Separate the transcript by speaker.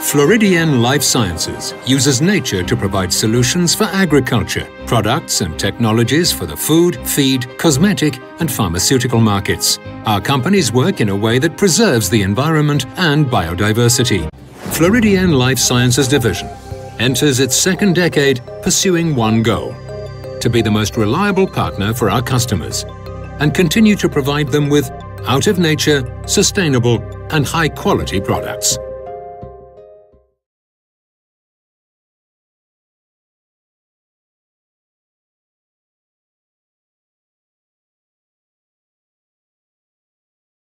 Speaker 1: Floridienne Life Sciences uses nature to provide solutions for agriculture, products and technologies for the food, feed, cosmetic and pharmaceutical markets. Our companies work in a way that preserves the environment and biodiversity. Floridienne Life Sciences Division enters its second decade pursuing one goal to be the most reliable partner for our customers and continue to provide them with out of nature, sustainable, and high quality products.